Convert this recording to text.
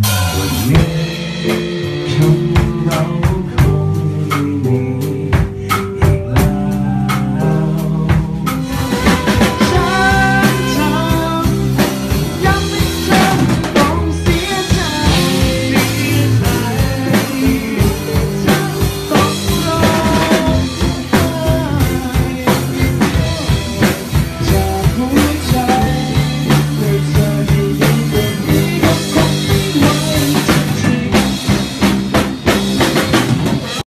With me.